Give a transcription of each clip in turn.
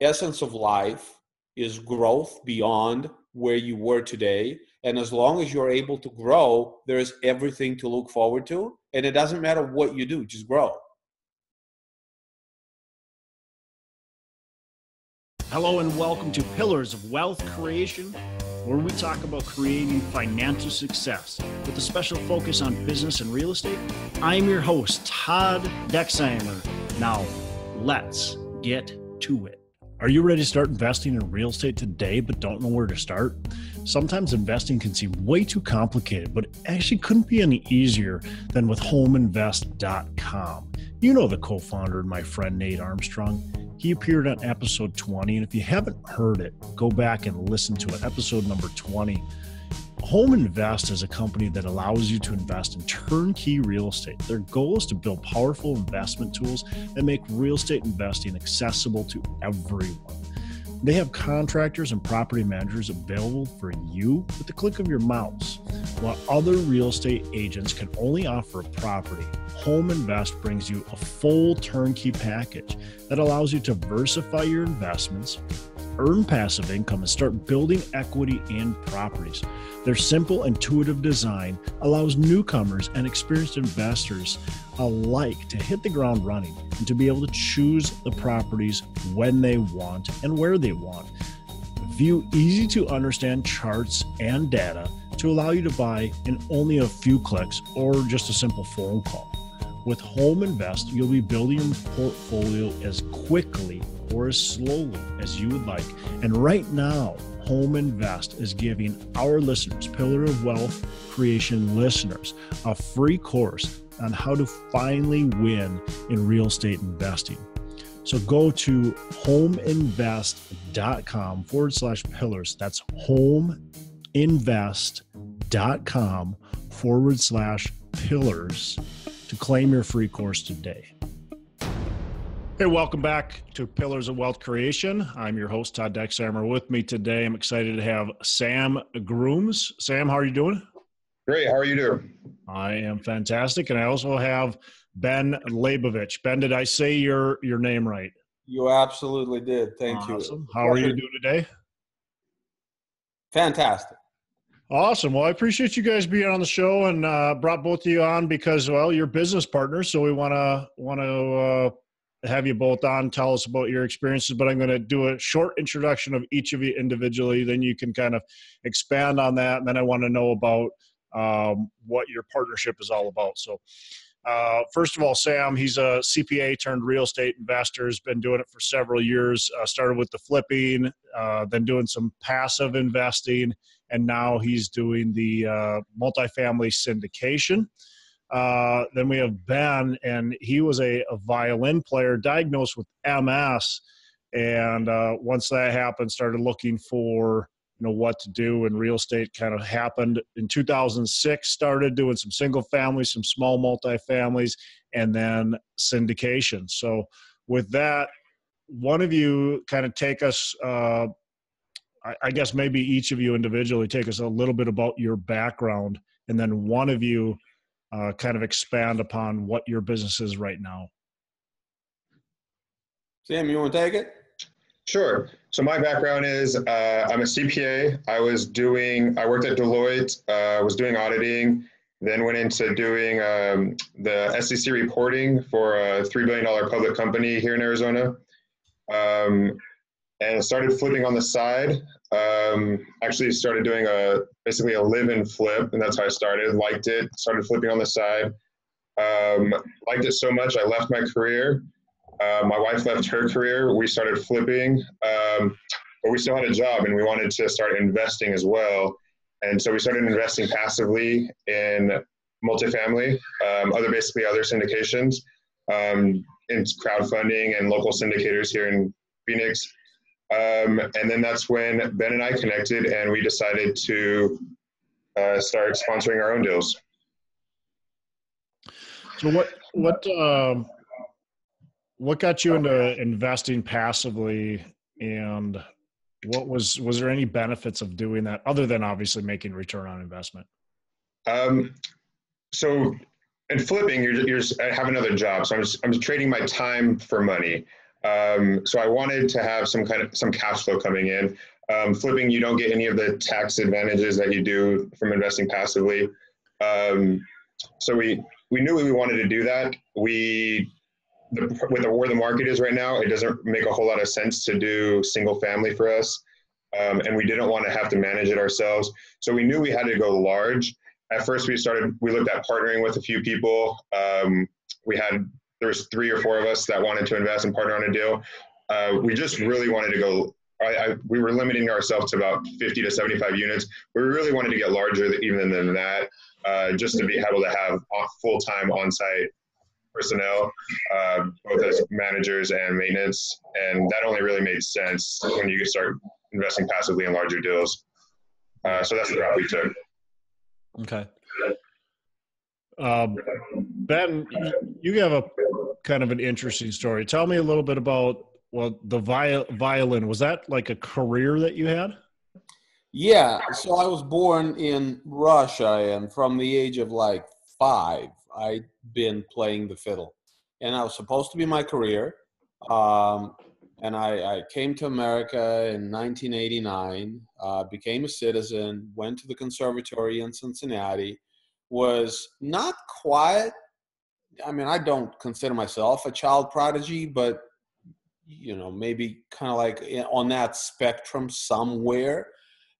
essence of life is growth beyond where you were today. And as long as you're able to grow, there's everything to look forward to. And it doesn't matter what you do, just grow. Hello, and welcome to Pillars of Wealth Creation, where we talk about creating financial success with a special focus on business and real estate. I'm your host, Todd Dexheimer. Now, let's get to it. Are you ready to start investing in real estate today but don't know where to start? Sometimes investing can seem way too complicated, but actually couldn't be any easier than with homeinvest.com. You know the co founder and my friend Nate Armstrong. He appeared on episode 20, and if you haven't heard it, go back and listen to it, episode number 20. Home Invest is a company that allows you to invest in turnkey real estate. Their goal is to build powerful investment tools that make real estate investing accessible to everyone. They have contractors and property managers available for you with the click of your mouse. While other real estate agents can only offer a property, Home Invest brings you a full turnkey package that allows you to diversify your investments, earn passive income, and start building equity in properties. Their simple, intuitive design allows newcomers and experienced investors alike to hit the ground running and to be able to choose the properties when they want and where they want. View easy to understand charts and data to allow you to buy in only a few clicks or just a simple phone call. With Home Invest, you'll be building your portfolio as quickly or as slowly as you would like. And right now, Home Invest is giving our listeners, Pillar of Wealth Creation listeners, a free course on how to finally win in real estate investing. So go to homeinvest.com forward slash pillars. That's homeinvest.com forward slash pillars to claim your free course today. Hey, welcome back to Pillars of Wealth Creation. I'm your host, Todd Dexheimer. With me today, I'm excited to have Sam Grooms. Sam, how are you doing? Great. How are you doing? I am fantastic. And I also have Ben Lebovich. Ben, did I say your, your name right? You absolutely did. Thank awesome. you. How are you doing today? Fantastic. Awesome. Well, I appreciate you guys being on the show and uh, brought both of you on because, well, you're business partners. So we want to want to uh, have you both on, tell us about your experiences, but I'm going to do a short introduction of each of you individually. Then you can kind of expand on that. And then I want to know about um, what your partnership is all about. So, uh, first of all, Sam, he's a CPA turned real estate investor, has been doing it for several years. Uh, started with the flipping, uh, then doing some passive investing, and now he's doing the uh, multifamily syndication. Uh, then we have Ben, and he was a, a violin player diagnosed with MS. And uh, once that happened, started looking for you know what to do. And real estate kind of happened in 2006. Started doing some single families, some small multifamilies, and then syndication. So with that, one of you kind of take us. Uh, I, I guess maybe each of you individually take us a little bit about your background, and then one of you uh, kind of expand upon what your business is right now. Sam, you want to take it? Sure. So my background is uh, I'm a CPA. I was doing, I worked at Deloitte, uh, was doing auditing, then went into doing um, the SEC reporting for a $3 billion public company here in Arizona. Um, and started flipping on the side. Um, actually started doing a basically a live and flip, and that's how I started. Liked it. Started flipping on the side. Um, liked it so much, I left my career. Uh, my wife left her career. We started flipping, um, but we still had a job, and we wanted to start investing as well. And so we started investing passively in multifamily, um, other basically other syndications, um, in crowdfunding and local syndicators here in Phoenix. Um, and then that's when Ben and I connected and we decided to uh, start sponsoring our own deals. So what what um, what got you into investing passively, and what was was there any benefits of doing that other than obviously making return on investment? Um, so in flipping, you're, you're I have another job, so I'm just, I'm just trading my time for money. Um, so I wanted to have some kind of some cash flow coming in. Um, flipping, you don't get any of the tax advantages that you do from investing passively. Um, so we we knew we wanted to do that. We the, with the, where the market is right now, it doesn't make a whole lot of sense to do single family for us. Um, and we didn't want to have to manage it ourselves. So we knew we had to go large. At first, we started. We looked at partnering with a few people. Um, we had there was three or four of us that wanted to invest and partner on a deal. Uh, we just really wanted to go. I, I, we were limiting ourselves to about 50 to 75 units. We really wanted to get larger even than that, uh, just to be able to have full time on site personnel, uh, both as managers and maintenance. And that only really made sense when you start investing passively in larger deals. Uh, so that's the route we took. Okay. Um, ben, you have a kind of an interesting story. Tell me a little bit about well the viol- violin. Was that like a career that you had? Yeah. So I was born in Russia, and from the age of like five, I'd been playing the fiddle, and I was supposed to be my career. Um, and I, I, came to America in 1989, uh, became a citizen, went to the conservatory in Cincinnati, was not quite, I mean, I don't consider myself a child prodigy, but, you know, maybe kind of like on that spectrum somewhere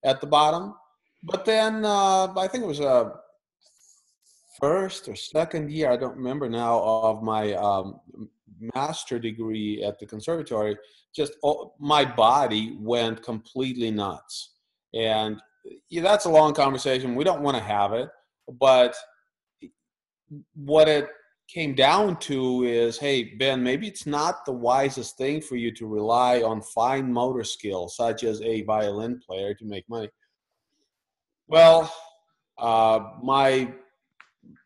at the bottom. But then uh, I think it was a first or second year, I don't remember now, of my um, master degree at the conservatory, just all, my body went completely nuts. And yeah, that's a long conversation. We don't want to have it. But what it came down to is hey, Ben, maybe it's not the wisest thing for you to rely on fine motor skills such as a violin player, to make money. Well, uh, my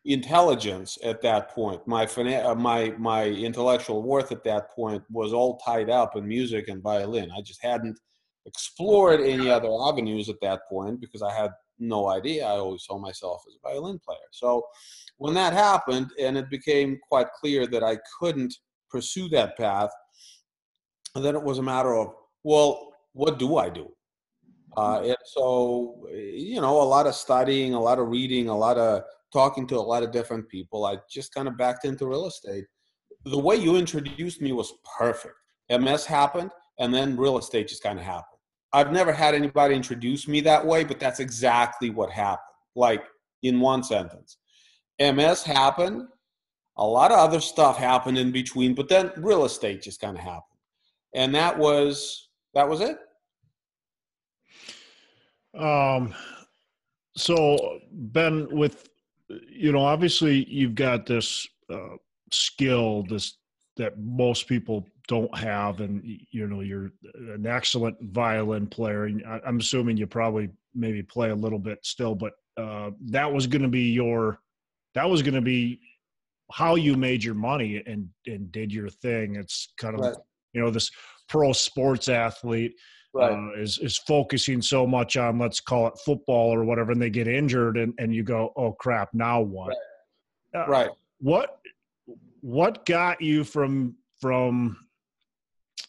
intelligence at that point, my uh, my my intellectual worth at that point was all tied up in music and violin. I just hadn't explored any other avenues at that point because I had no idea. I always saw myself as a violin player. So when that happened, and it became quite clear that I couldn't pursue that path, then it was a matter of well, what do I do? Uh, and so, you know, a lot of studying, a lot of reading, a lot of talking to a lot of different people. I just kind of backed into real estate. The way you introduced me was perfect. MS happened, and then real estate just kind of happened. I've never had anybody introduce me that way, but that's exactly what happened. Like in one sentence, MS happened. A lot of other stuff happened in between, but then real estate just kind of happened, and that was that was it. Um. So Ben, with you know, obviously you've got this uh, skill, this that most people don't have, and you know, you're an excellent violin player. And I'm assuming you probably maybe play a little bit still, but uh, that was going to be your, that was going to be how you made your money and and did your thing. It's kind of right. you know this pro sports athlete right. uh, is is focusing so much on let's call it football or whatever, and they get injured, and and you go, oh crap, now what? Right. Uh, right. What what got you from from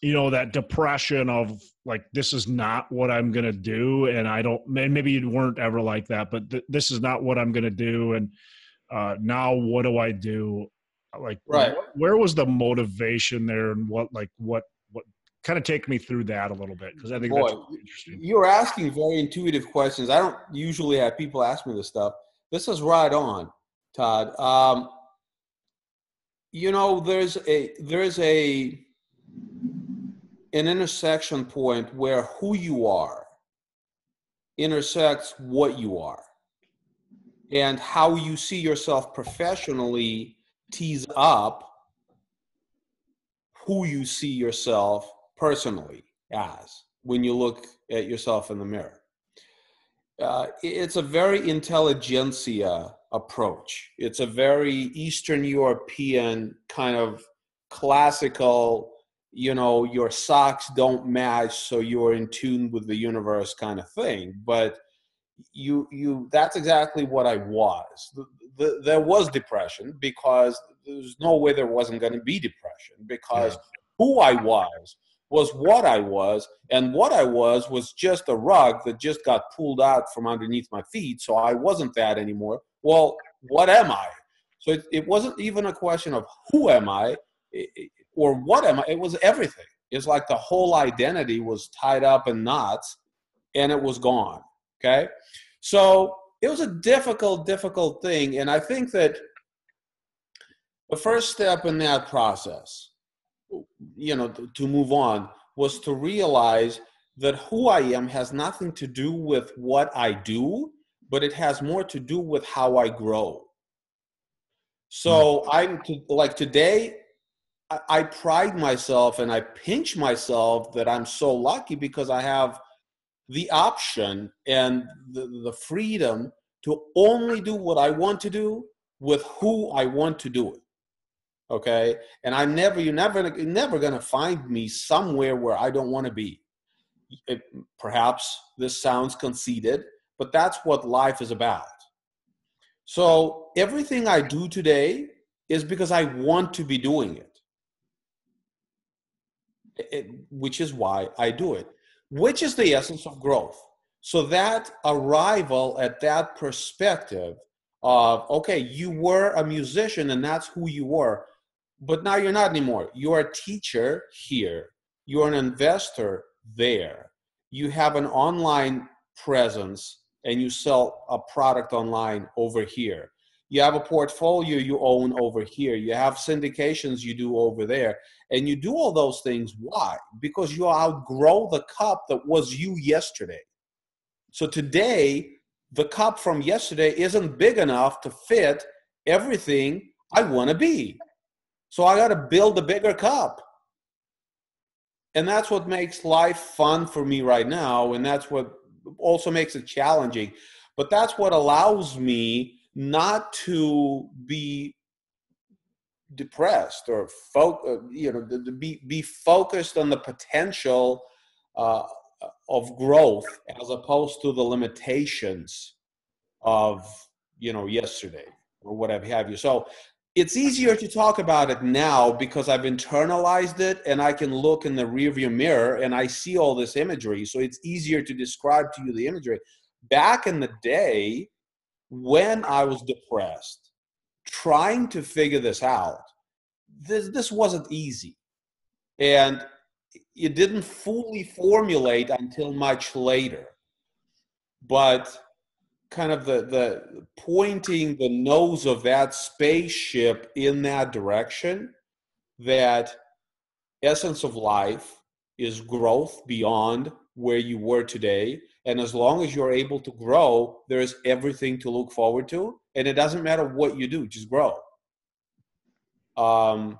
you know that depression of like this is not what i'm gonna do and i don't maybe you weren't ever like that but th- this is not what i'm gonna do and uh now what do i do like right where was the motivation there and what like what what kind of take me through that a little bit because I think Boy, that's interesting. You're asking very intuitive questions. I don't usually have people ask me this stuff. This is right on, Todd. Um, you know, there's a there's a an intersection point where who you are intersects what you are, and how you see yourself professionally tees up who you see yourself personally as when you look at yourself in the mirror. Uh, it's a very intelligentsia approach. It's a very Eastern European kind of classical, you know, your socks don't match, so you're in tune with the universe kind of thing. But you, you, that's exactly what I was. The, the, there was depression because there's no way there wasn't going to be depression because who I was, was what I was, and what I was was just a rug that just got pulled out from underneath my feet. So I wasn't that anymore. Well, what am I? So it, it wasn't even a question of who am I or what am I. It was everything. It's like the whole identity was tied up in knots, and it was gone. Okay, so it was a difficult, difficult thing, and I think that the first step in that process you know to move on was to realize that who i am has nothing to do with what i do but it has more to do with how i grow so hmm. i'm to, like today I, pride myself and i pinch myself that i'm so lucky because i have the option and the, the freedom to only do what i want to do with who i want to do it okay? And i never you're never you're never going to find me somewhere where i don't want to be. It, perhaps this sounds conceited but that's what life is about. So everything i do today is because i want to be doing it, it which is why i do it which is the essence of growth so that arrival at that perspective of okay you were a musician and that's who you were but now you're not anymore. You're a teacher here, you're an investor there. You have an online presence and you sell a product online over here. You have a portfolio you own over here. You have syndications you do over there. And you do all those things. Why? Because you outgrow the cup that was you yesterday. So today, the cup from yesterday isn't big enough to fit everything I want to be. So I got to build a bigger cup. And that's what makes life fun for me right now. And that's what also makes it challenging. But that's what allows me not to be depressed or fo- uh, you know to be be focused on the potential uh, of growth as opposed to the limitations of you know yesterday or whatever have you so it's easier to talk about it now because I've internalized it and I can look in the rearview mirror and I see all this imagery. So it's easier to describe to you the imagery. Back in the day, when I was depressed, trying to figure this out, this, this wasn't easy. And it didn't fully formulate until much later. But kind of the the pointing the nose of that spaceship in that direction that essence of life is growth beyond where you were today and as long as you're able to grow there's everything to look forward to and it doesn't matter what you do just grow um,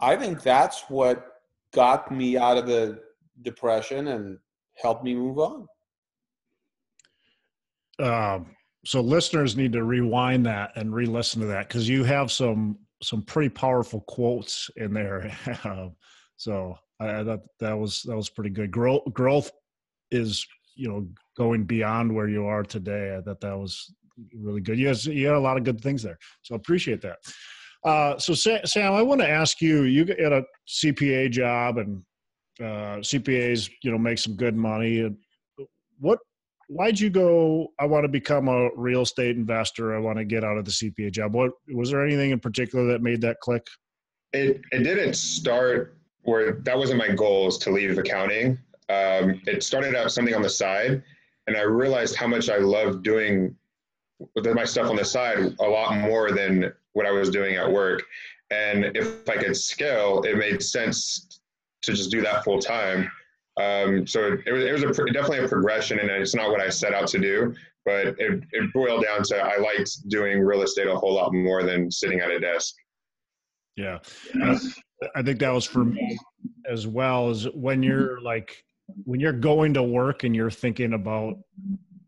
i think that's what got me out of the depression and helped me move on um, so listeners need to rewind that and re-listen to that because you have some some pretty powerful quotes in there. so I, I thought that was that was pretty good. Growth growth is you know going beyond where you are today. I thought that was really good. You had, you had a lot of good things there. So appreciate that. Uh, so Sam, I want to ask you. You get a CPA job, and uh, CPAs, you know, make some good money. What why'd you go i want to become a real estate investor i want to get out of the cpa job what was there anything in particular that made that click it, it didn't start where that wasn't my goal is to leave accounting um, it started out something on the side and i realized how much i loved doing my stuff on the side a lot more than what i was doing at work and if i could scale it made sense to just do that full time um, so it was, it was a definitely a progression, and it's not what I set out to do, but it, it boiled down to I liked doing real estate a whole lot more than sitting at a desk. Yeah, I think that was for me as well. As when you're like when you're going to work and you're thinking about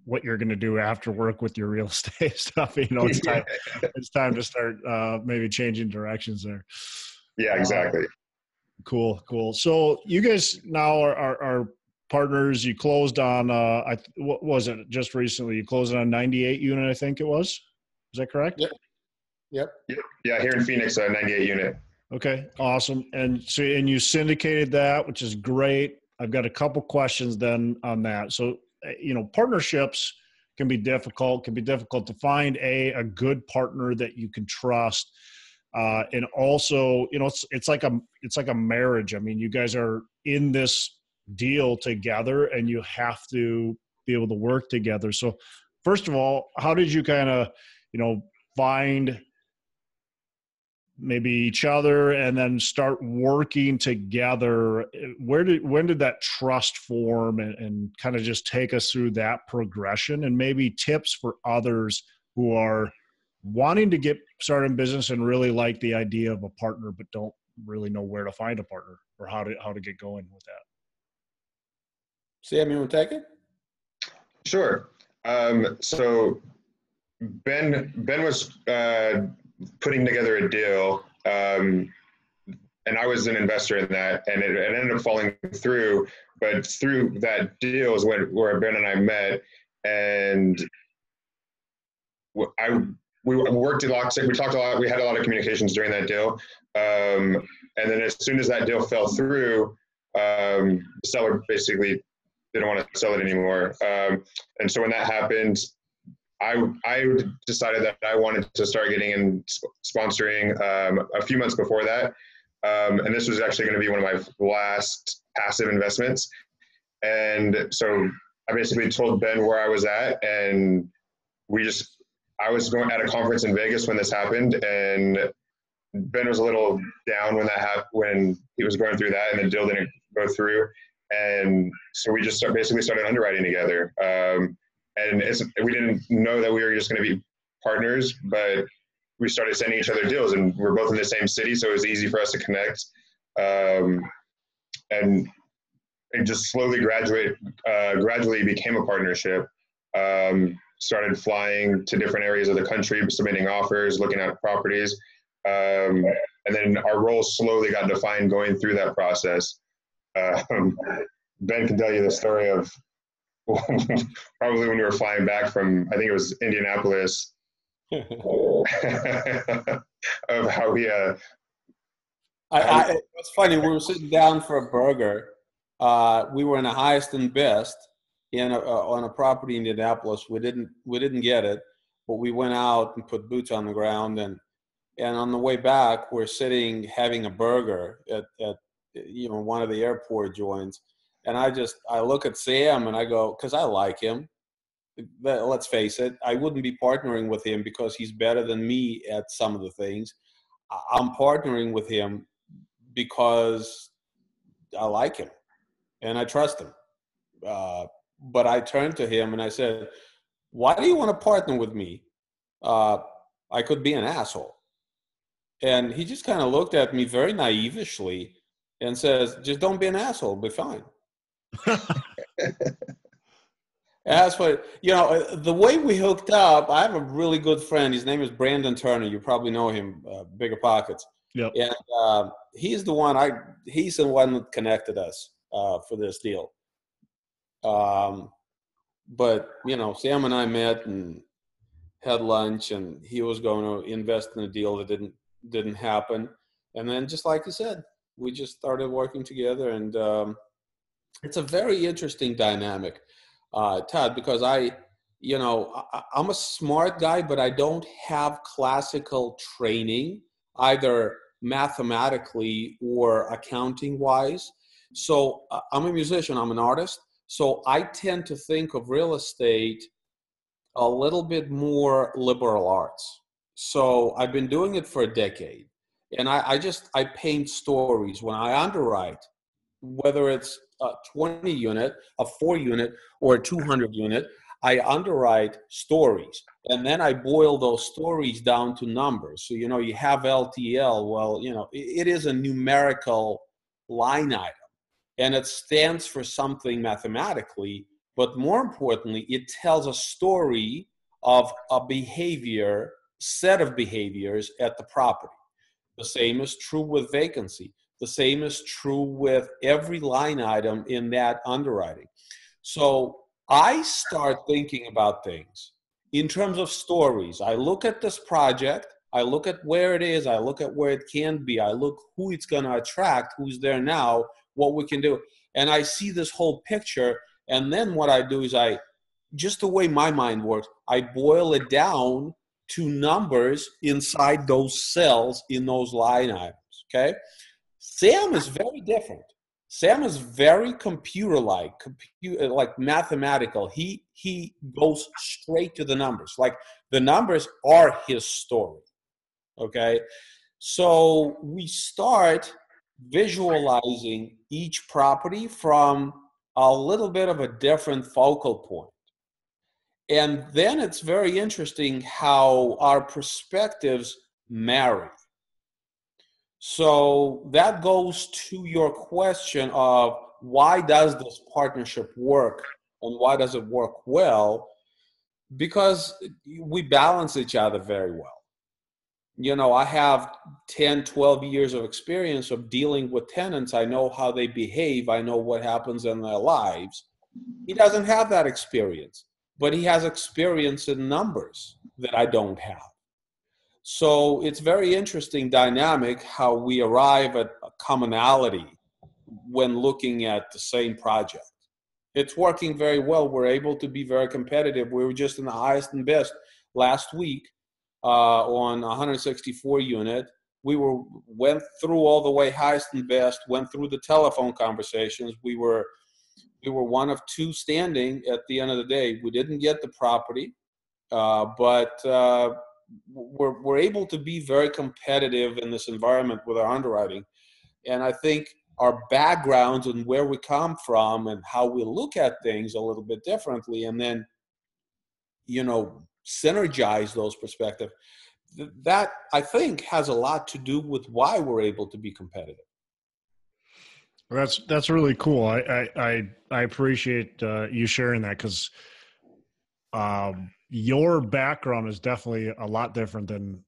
what you're going to do after work with your real estate stuff, you know, it's time it's time to start uh, maybe changing directions there. Yeah, exactly. Uh, Cool, cool. So you guys now are, are, are partners. You closed on, uh, I what was it just recently? You closed on 98 unit, I think it was. Is that correct? Yep. Yep. Yeah, here in Phoenix, uh, 98 unit. Okay, awesome. And so, and you syndicated that, which is great. I've got a couple questions then on that. So, eh, you know, partnerships can be difficult. Can be difficult to find a a good partner that you can trust, uh, and also, you know, it's it's like a it's like a marriage. I mean, you guys are in this deal together, and you have to be able to work together. So, first of all, how did you kind of, you know, find maybe each other and then start working together. Where did when did that trust form and, and kind of just take us through that progression? And maybe tips for others who are wanting to get started in business and really like the idea of a partner but don't really know where to find a partner or how to how to get going with that. Sam you want to take it? Sure. Um, so ben ben was uh, putting together a deal, um, and I was an investor in that, and it, it, ended up falling through. But through that deal is where, where Ben and I met, and I we worked a lot. We talked a lot. We had a lot of communications during that deal, um, and then as soon as that deal fell through, um, the seller basically didn't want to sell it anymore. Um, and so when that happened, I I decided that I wanted to start getting in sponsoring um, a few months before that, um, and this was actually going to be one of my last passive investments. And so I basically told Ben where I was at, and we just I was going at a conference in Vegas when this happened, and Ben was a little down when that happened when he was going through that, and the deal didn't go through, and so we just start, basically started underwriting together. Um, and we didn't know that we were just going to be partners, but we started sending each other deals, and we're both in the same city, so it was easy for us to connect. Um, and it just slowly graduate, uh, gradually became a partnership. Um, started flying to different areas of the country, submitting offers, looking at properties, um, and then our roles slowly got defined going through that process. Um, ben can tell you the story of probably when we were flying back from, I think it was Indianapolis, of how we. Uh, I, I, it's funny. We were sitting down for a burger. Uh, we were in the highest and best in a, uh, on a property in Indianapolis. We didn't we didn't get it, but we went out and put boots on the ground and and on the way back we're sitting having a burger at, at you know one of the airport joints and I just I look at Sam and I go because I like him. Let's face it, I wouldn't be partnering with him because he's better than me at some of the things. I'm partnering with him because I like him and I trust him. Uh, but I turned to him and I said, "Why do you want to partner with me? Uh, I could be an asshole." And he just kind of looked at me very naively and says, "Just don't be an asshole. Be fine." That's what you know. The way we hooked up, I have a really good friend. His name is Brandon Turner. You probably know him, uh, Bigger Pockets. Yep. And uh, he's the one. I he's the one that connected us uh, for this deal. Um, but you know, Sam and I met and had lunch, and he was going to invest in a deal that didn't didn't happen. And then, just like you said, we just started working together, and um, it's a very interesting dynamic, uh, Todd, because I, you know, I, I'm a smart guy, but I don't have classical training, either mathematically or accounting wise. So uh, I'm a musician, I'm an artist. So I tend to think of real estate a little bit more liberal arts. So I've been doing it for a decade. And I, I just I paint stories when I underwrite, whether it's a 20 unit, a four unit, or a 200 unit, I underwrite stories and then I boil those stories down to numbers. So, you know, you have LTL. Well, you know, it is a numerical line item and it stands for something mathematically, but more importantly, it tells a story of a behavior, set of behaviors at the property. The same is true with vacancy. The same is true with every line item in that underwriting. So I start thinking about things in terms of stories. I look at this project I look at where it is, I look at where it can be, I look who it's going to attract, who's there now, what we can do. And I see this whole picture. And then what I do is I, just the way my mind works, I boil it down to numbers inside those cells in those line items. Okay. Sam is very different. Sam is very computer-like, computer uh, like mathematical. He he goes straight to the numbers. Like the numbers are his story. Okay, so we start visualizing each property from a little bit of a different focal point. And then it's very interesting how our perspectives marry. So that goes to your question of why does this partnership work and why does it work well? Because we balance each other very well. You know, I have 10, 12 years of experience of dealing with tenants. I know how they behave, I know what happens in their lives. He doesn't have that experience, but he has experience in numbers that I don't have. So it's very interesting dynamic how we arrive at a commonality when looking at the same project. It's working very well. We're able to be very competitive. We were just in the highest and best last week uh, on 164 unit. We were went through all the way highest and best. Went through the telephone conversations. We were we were one of two standing at the end of the day. We didn't get the property, uh, but uh, we're, we're able to be very competitive in this environment with our underwriting. And I think our backgrounds and where we come from and how we look at things a little bit differently and then, you know, synergize those perspectives. That I think has a lot to do with why we're able to be competitive. That's that's really cool. I I I, I appreciate uh, you sharing that because um, your background is definitely a lot different than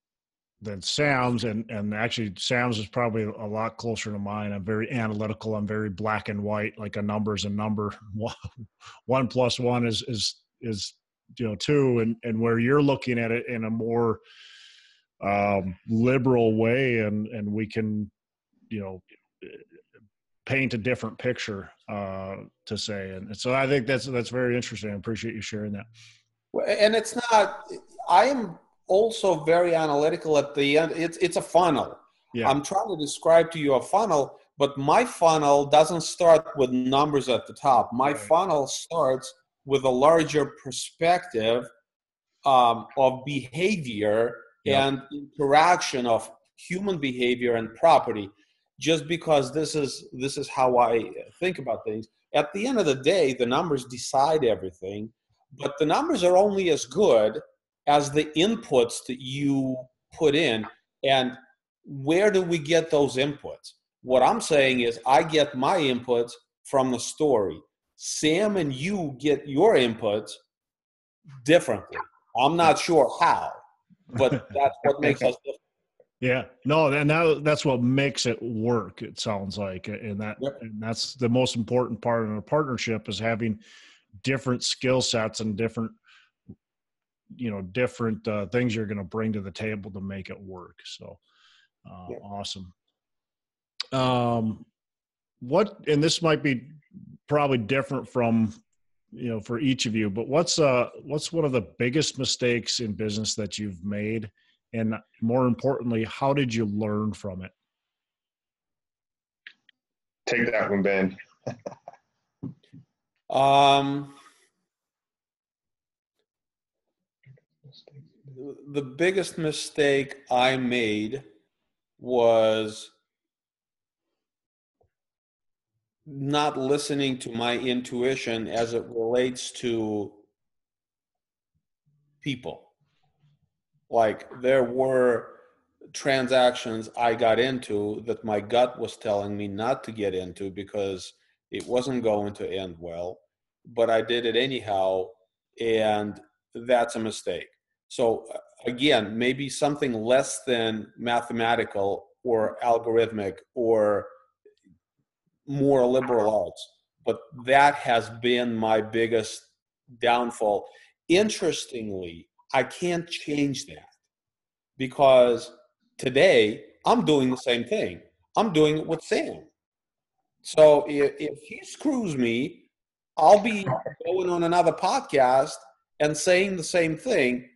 than Sam's, and and actually Sam's is probably a lot closer to mine. I'm very analytical. I'm very black and white, like a number is a number. one plus one is is is you know two, and and where you're looking at it in a more um, liberal way, and and we can you know paint a different picture uh, to say, and so I think that's that's very interesting. I appreciate you sharing that and it's not i am also very analytical at the end it's it's a funnel yeah. i'm trying to describe to you a funnel but my funnel doesn't start with numbers at the top my right. funnel starts with a larger perspective um, of behavior yeah. and interaction of human behavior and property just because this is this is how i think about things at the end of the day the numbers decide everything but the numbers are only as good as the inputs that you put in. And where do we get those inputs? What i'm saying is i get my inputs from the story. Sam and you get your inputs differently. I'm not sure how but that's what makes us different. Yeah, no, and that that's what makes it work. It sounds like, and that yep. and that's the most important part in a partnership is having different skill sets and different you know different uh, things you're going to bring to the table to make it work. So uh, yeah. awesome. Um what and this might be probably different from you know for each of you but what's uh what's one of the biggest mistakes in business that you've made? And more importantly how did you learn from it? Take that one ben Um, the biggest mistake I made was not listening to my intuition as it relates to people. Like there were transactions I got into that my gut was telling me not to get into because it wasn't going to end well, but I did it anyhow, and that's a mistake. So, uh, again, maybe something less than mathematical or algorithmic or more liberal arts, but that has been my biggest downfall. Interestingly, I can't change that because today I'm doing the same thing. I'm doing it with Sam. So if, if he screws me, I'll be going on another podcast and saying the same thing,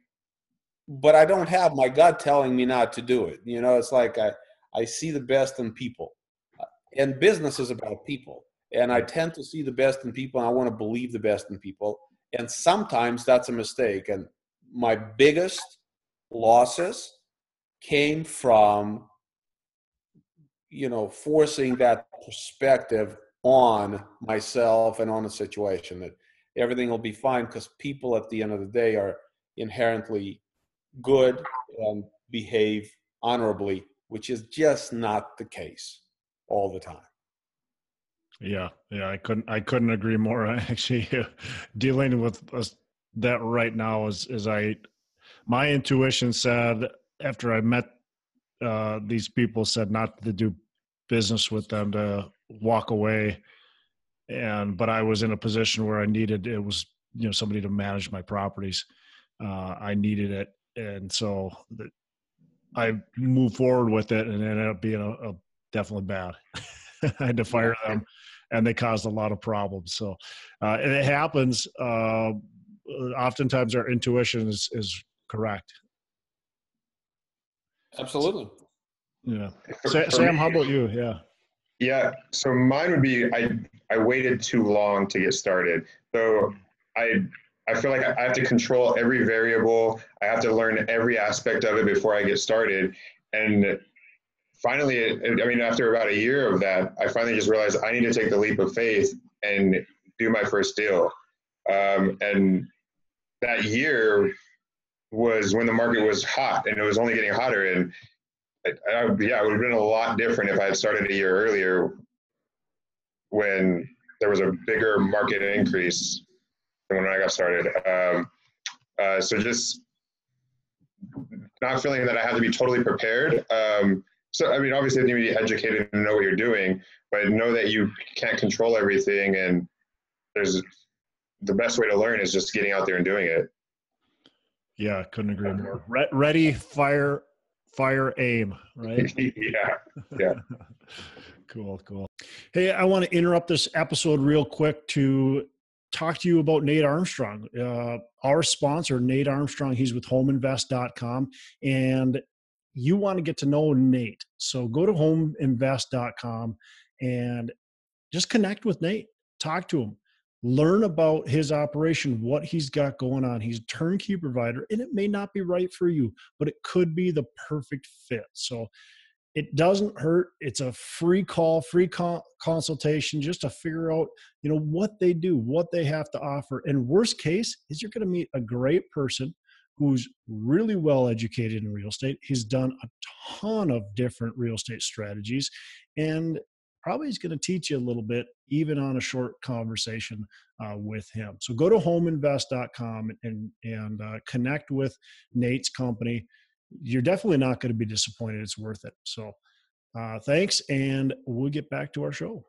but I don't have my gut telling me not to do it. You know, it's like I, I see the best in people. Uh, and business is about people. And I tend to see the best in people and I want to believe the best in people. And sometimes that's a mistake. And my biggest losses came from you know forcing that perspective on myself and on the situation that everything will be fine because people at the end of the day are inherently good and behave honorably which is just not the case all the time. Yeah yeah i couldn't i couldn't agree more. Actually dealing with that right now is is i my intuition said after I met uh, these people, said not to do business with them, to walk away. And but I was in a position where I needed it was you know somebody to manage my properties. Uh, I needed it, and so the, I moved forward with it, and it ended up being a, a definitely bad. I had to fire them, and they caused a lot of problems. So, uh, and it happens. Uh, oftentimes, our intuition is is correct. Absolutely. Yeah. For, Sam, how about you? Yeah. Yeah. So mine would be I I waited too long to get started. So I I feel like I have to control every variable. I have to learn every aspect of it before I get started. And finally, I mean, after about a year of that, I finally just realized I need to take the leap of faith and do my first deal. Um, and that year was when the market was hot and it was only getting hotter. And I, I, yeah, it would have been a lot different if I had started a year earlier when there was a bigger market increase than when I got started. Um, uh, so just not feeling that I had to be totally prepared. Um, so, I mean, obviously, you need to be educated and know what you're doing, but know that you can't control everything. And there's the best way to learn is just getting out there and doing it. Yeah, couldn't agree more. Re- ready, fire, fire, aim. Right? yeah, yeah. cool, cool. Hey, I want to interrupt this episode real quick to talk to you about Nate Armstrong, uh, our sponsor, Nate Armstrong. He's with HomeInvest.com, and you want to get to know Nate. So go to HomeInvest.com and just connect with Nate. Talk to him learn about his operation, what he's got going on. He's a turnkey provider, and it may not be right for you, but it could be the perfect fit. So it doesn't hurt. It's a free call, free consultation just to figure out, you know, what they do, what they have to offer. And worst case is you're going to meet a great person who's really well educated in real estate. He's done a ton of different real estate strategies and probably is going to teach you a little bit, even on a short conversation uh, with him. So go to homeinvest.com and, and uh, connect with Nate's company. You're definitely not going to be disappointed. It's worth it. So uh, thanks, and we'll get back to our show.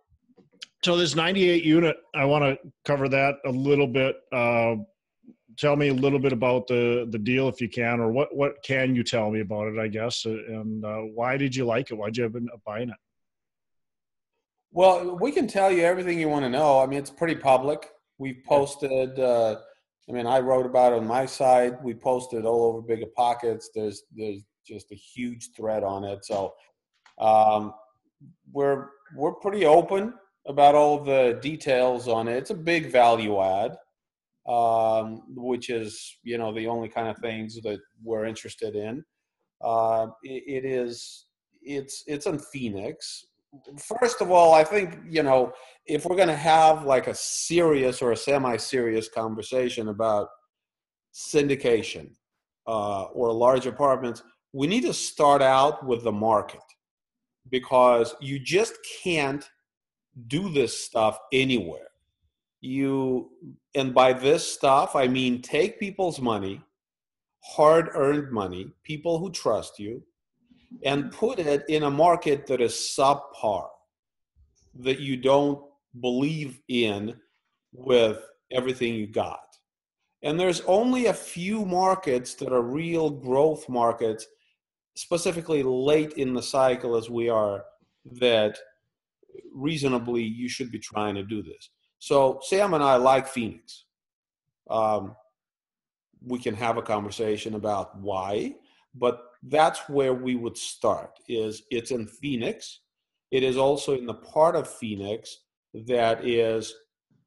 So this 98 unit, I want to cover that a little bit. Uh, tell me a little bit about the the deal if you can, or what what can you tell me about it? I guess, and uh, why did you like it? Why did you end up buying it? Well, we can tell you everything you want to know. I mean, it's pretty public. We've posted. Uh, I mean, I wrote about it on my side. We posted all over Bigger Pockets. There's there's just a huge thread on it. So um, we're we're pretty open about all the details on it. It's a big value add, um, which is you know the only kind of things that we're interested in. Uh, it, it is it's it's in Phoenix first of all, I think, you know, if we're going to have like a serious or a semi serious conversation about syndication uh, or large apartments, we need to start out with the market because you just can't do this stuff anywhere. You, and by this stuff, I mean take people's money, hard earned money, people who trust you, and put it in a market that is subpar, that you don't believe in with everything you got. And there's only a few markets that are real growth markets specifically late in the cycle as we are, that reasonably you should be trying to do this. So Sam and I like Phoenix. Um, we can have a conversation about why, but that's where we would start. Is it's in Phoenix. It is also in the part of Phoenix that is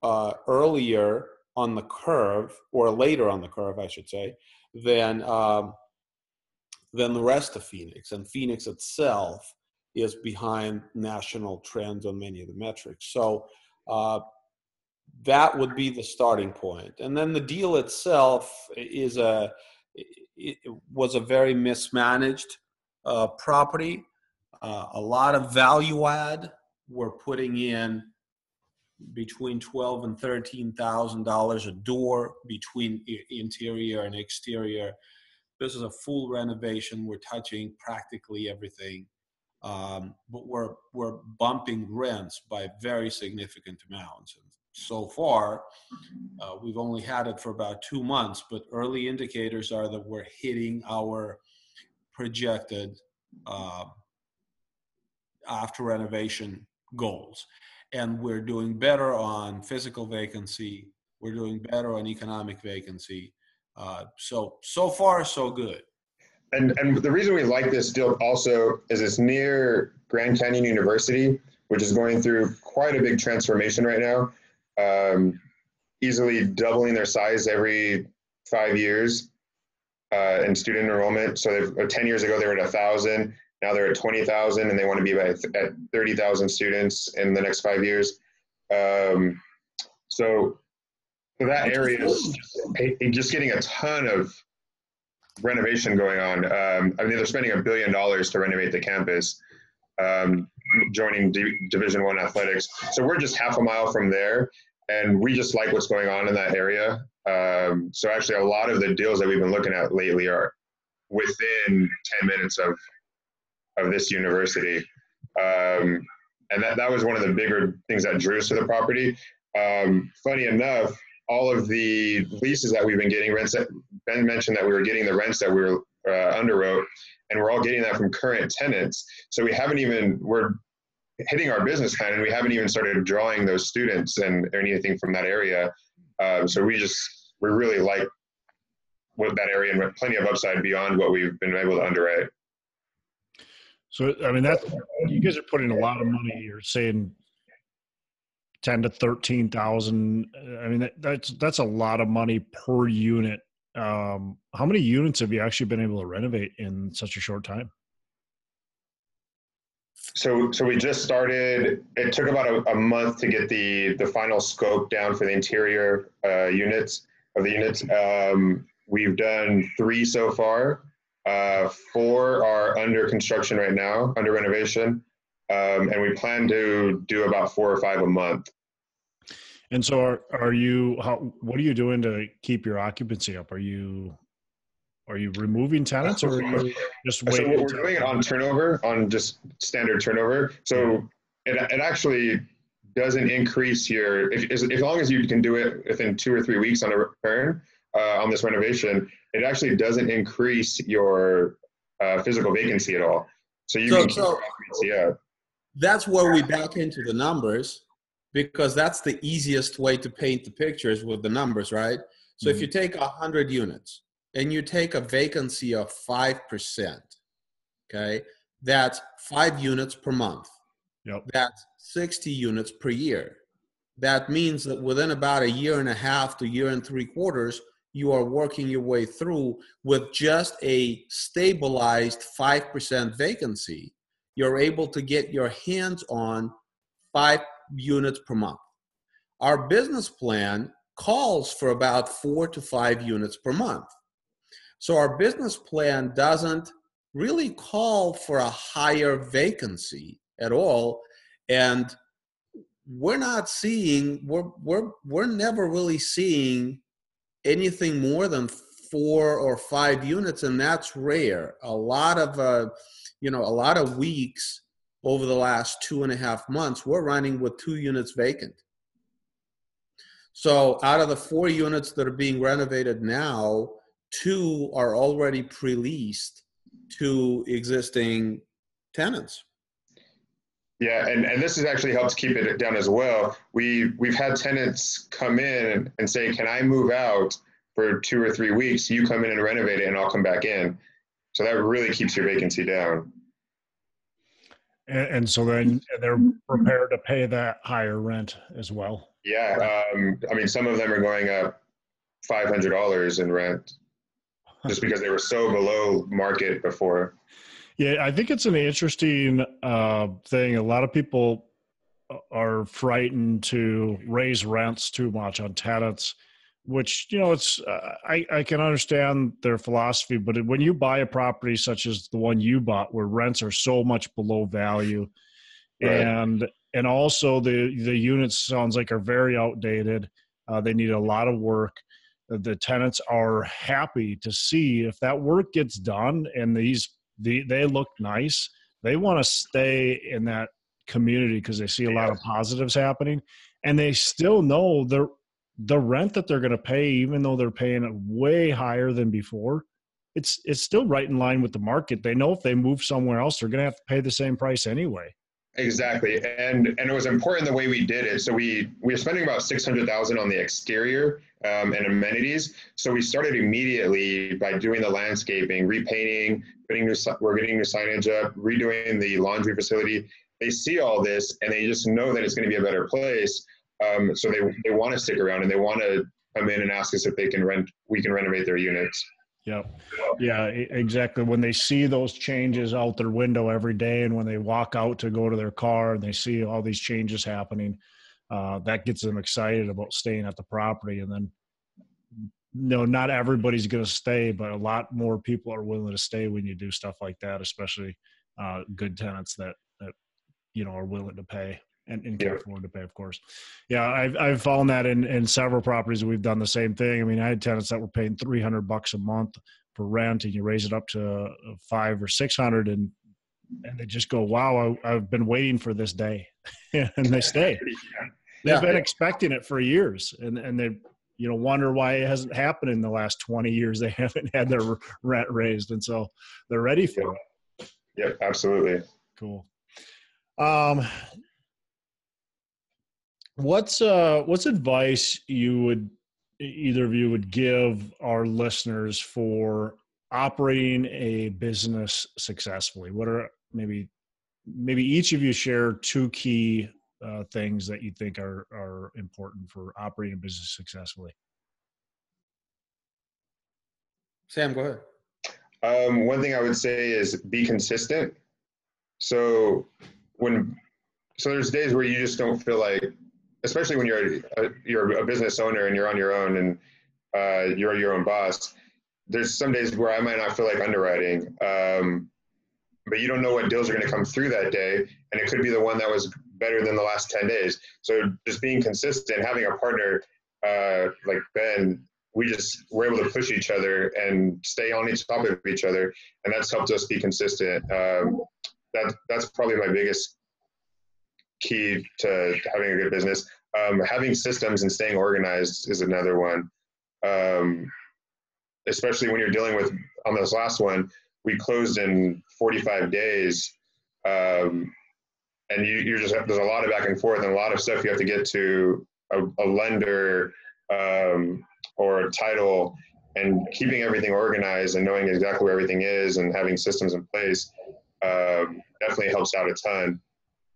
uh, earlier on the curve, or later on the curve, I should say, than um, than the rest of Phoenix. And Phoenix itself is behind national trends on many of the metrics. So uh, that would be the starting point. And then the deal itself is a it was a very mismanaged uh, property. Uh, a lot of value add. We're putting in between twelve and thirteen thousand dollars a door between interior and exterior. This is a full renovation. We're touching practically everything, um, but we're we're bumping rents by very significant amounts. And so far, uh, we've only had it for about two months, but early indicators are that we're hitting our projected uh, after renovation goals and we're doing better on physical vacancy. We're doing better on economic vacancy. Uh, so so far so good. And and the reason we like this deal also is it's near Grand Canyon University, which is going through quite a big transformation right now. Um, easily doubling their size every five years uh, in student enrollment. So uh, 10 years ago, they were at 1,000. Now they're at 20,000 and they want to be at, at 30,000 students in the next five years. Um, so, so that area is just, just getting a ton of renovation going on. Um, I mean, they're spending a billion dollars to renovate the campus, um, joining D- Division One athletics. So we're just half a mile from there, and we just like what's going on in that area. Um, so actually, a lot of the deals that we've been looking at lately are within 10 minutes of of this university. Um, and that, that was one of the bigger things that drew us to the property. Um, funny enough, all of the leases that we've been getting, rents that Ben mentioned that we were getting the rents that we were uh, underwrote, and we're all getting that from current tenants. So we haven't even, we're hitting our business plan and we haven't even started drawing those students and anything from that area. Um, so we just, we really like what that area and plenty of upside beyond what we've been able to underwrite. So I mean that's you guys are putting a lot of money. You're saying ten to thirteen thousand. I mean that, that's that's a lot of money per unit. Um, how many units have you actually been able to renovate in such a short time? So so we just started. It took about a, a month to get the the final scope down for the interior uh, units of the units. Um, we've done three so far. Uh, four are under construction right now, under renovation, um, and we plan to do about four or five a month. And so, are are you? How, what are you doing to keep your occupancy up? Are you are you removing tenants, or are you just waiting? So we're doing it on turnover, on just standard turnover. So it it actually doesn't increase your if as, as long as you can do it within two or three weeks on a return uh, on this renovation, it actually doesn't increase your uh, physical vacancy at all. So you so, can so yeah. That's where we back into the numbers because that's the easiest way to paint the pictures with the numbers, right? So mm-hmm. if you take a hundred units and you take a vacancy of five percent, okay, that's five units per month. Yep. That's 60 units per year. That means that within about a year and a half to year and three quarters, you are working your way through with just a stabilized 5% vacancy, you're able to get your hands on five units per month. Our business plan calls for about four to five units per month. So our business plan doesn't really call for a higher vacancy at all. And we're not seeing, we're, we're, we're never really seeing anything more than four or five units, and that's rare. A lot of, uh, you know, a lot of weeks over the last two and a half months, we're running with two units vacant. So out of the four units that are being renovated now, two are already pre-leased to existing tenants. Yeah, and, and this has actually helped keep it down as well. We we've had tenants come in and say, "Can I move out for two or three weeks? You come in and renovate it, and I'll come back in." So that really keeps your vacancy down. And, and so then they're prepared to pay that higher rent as well. Yeah, um, I mean, some of them are going up five hundred dollars in rent just because they were so below market before. Yeah, I think it's an interesting uh, thing. A lot of people are frightened to raise rents too much on tenants, which you know it's. Uh, I I can understand their philosophy, but when you buy a property such as the one you bought, where rents are so much below value, right. and and also the the units sounds like are very outdated. Uh, they need a lot of work the tenants are happy to see if that work gets done and these the, they look nice they want to stay in that community because they see a lot of positives happening and they still know the the rent that they're going to pay even though they're paying it way higher than before it's it's still right in line with the market. They know if they move somewhere else they're going to have to pay the same price anyway exactly and and it was important the way we did it so we we were spending about 600000 on the exterior um, and amenities. So we started immediately by doing the landscaping, repainting, putting new, we're getting new signage up, redoing the laundry facility. They see all this and they just know that it's going to be a better place. Um, so they, they want to stick around and they want to come in and ask us if they can rent, we can renovate their units. Yeah. Yeah, exactly. When they see those changes out their window every day and when they walk out to go to their car and they see all these changes happening, uh, that gets them excited about staying at the property. And then, no, not everybody's going to stay, but a lot more people are willing to stay when you do stuff like that, especially uh, good tenants that that you know are willing to pay and, yeah. afford to pay, of course. Yeah, I've I've found that in in several properties we've done the same thing. I mean, I had tenants that were paying three hundred bucks a month for rent, and you raise it up to uh, five or six hundred, and and they just go, "Wow, I, have been waiting for this day," and they stay. They've yeah. been expecting it for years, and and they you know wonder why it hasn't happened in the last twenty years. They haven't had their rent raised, and so they're ready for it. Yep, absolutely. Cool. Um, what's uh what's advice you would either of you would give our listeners for operating a business successfully? What are maybe maybe each of you share two key uh, things that you think are are important for operating a business successfully? Sam, go ahead. Um, one thing I would say is be consistent. So when so there's days where you just don't feel like, especially when you're a, you're a business owner and you're on your own and uh, you're your own boss. There's some days where I might not feel like underwriting, um, but you don't know what deals are going to come through that day, and it could be the one that was better than the last 10 days. So just being consistent, having a partner uh, like Ben, we just were able to push each other and stay on each top of each other, and that's helped us be consistent. Um, that that's probably my biggest key to having a good business. Um, having systems and staying organized is another one. Um, especially when you're dealing with on this last one, we closed in 45 days. Um, and you, you're just there's a lot of back and forth and a lot of stuff you have to get to a, a lender um, or a title and keeping everything organized and knowing exactly where everything is and having systems in place um, definitely helps out a ton.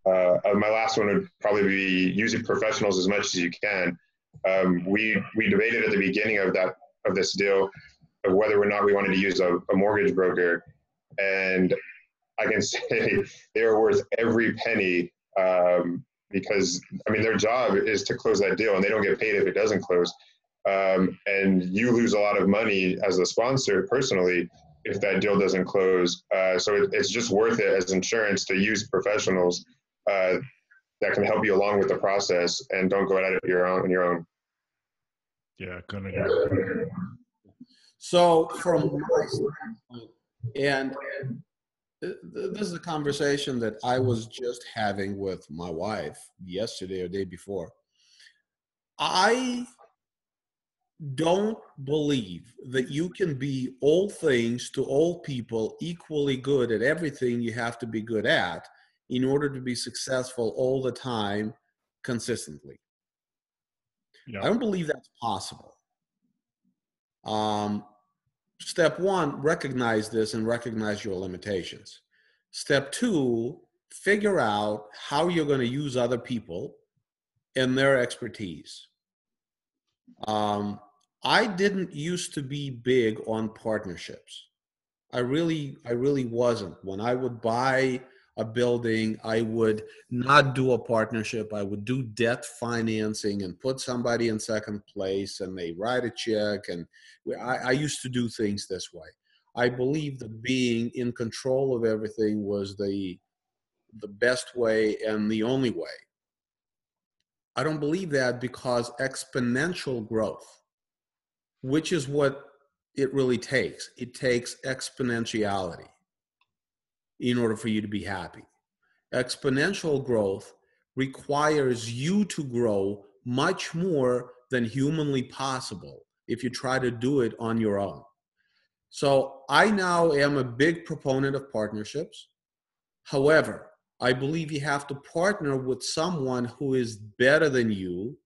Uh, uh, my last one would probably be using professionals as much as you can. Um, we we debated at the beginning of that of this deal of whether or not we wanted to use a, a mortgage broker, and I can say they are worth every penny um, because I mean their job is to close that deal, and they don't get paid if it doesn't close. Um, and you lose a lot of money as a sponsor personally if that deal doesn't close. Uh, so it, it's just worth it as insurance to use professionals uh, that can help you along with the process, and don't go at it your own on your own. Yeah, couldn't So from my standpoint, and this is a conversation that I was just having with my wife yesterday or day before. I don't believe that you can be all things to all people, equally good at everything you have to be good at in order to be successful all the time consistently. Yeah. I don't believe that's possible. Um, step one, recognize this and recognize your limitations. Step two, figure out how you're going to use other people and their expertise. Um, I didn't used to be big on partnerships. I really, I really wasn't. When I would buy a building, I would not do a partnership. I would do debt financing and put somebody in second place and they write a check. And I, I used to do things this way. I believe that being in control of everything was the the best way and the only way. I don't believe that because exponential growth, which is what it really takes, it takes exponentiality in order for you to be happy. Exponential growth requires you to grow much more than humanly possible if you try to do it on your own. So I now am a big proponent of partnerships. However, I believe you have to partner with someone who is better than you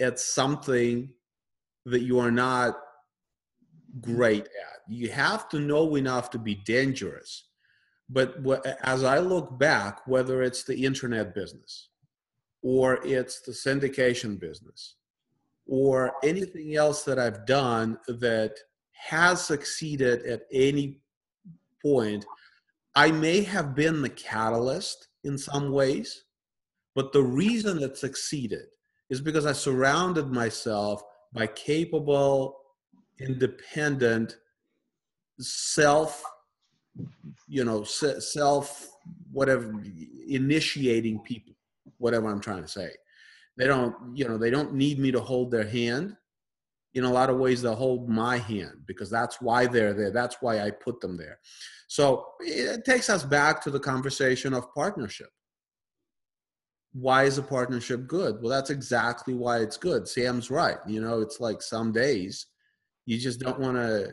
at something that you are not great at. You have to know enough to be dangerous. But as I look back, whether it's the internet business or it's the syndication business or anything else that I've done that has succeeded at any point, I may have been the catalyst in some ways, but the reason it succeeded is because I surrounded myself by capable, independent, self, you know, self, whatever, initiating people, whatever I'm trying to say. They don't, you know, they don't need me to hold their hand. In a lot of ways, they'll hold my hand because that's why they're there. That's why I put them there. So it takes us back to the conversation of partnership. Why is a partnership good? Well, that's exactly why it's good. Sam's right. You know, it's like some days you just don't want to,